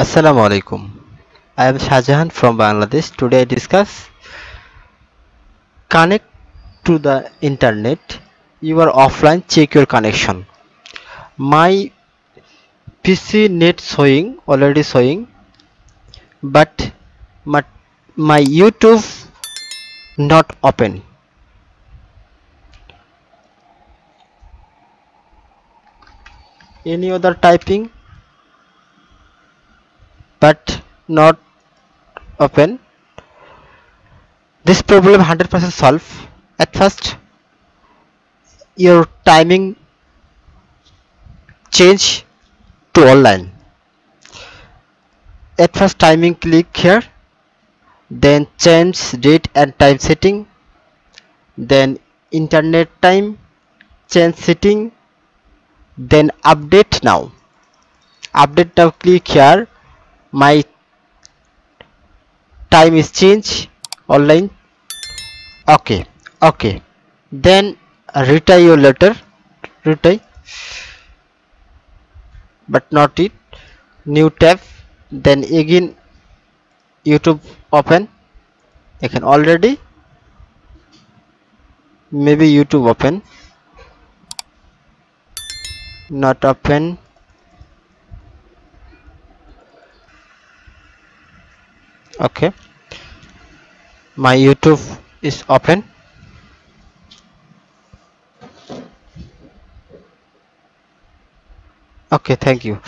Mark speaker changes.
Speaker 1: Assalamu alaikum. I am Shahjahan from Bangladesh. Today I discuss connect to the internet. You are offline, check your connection. My PC net showing already showing, but my, my YouTube not open. Any other typing, but not open. This problem 100% solve. At first, your timing change to online. At first timing click here, then change date and time setting, then internet time, change setting, then update now. Update now click here my time is change online. Okay okay. Then retry your letter retry but not it. New tab then again youtube open. I can already. Maybe youtube open. Not open. Okay. My YouTube is open. Okay thank you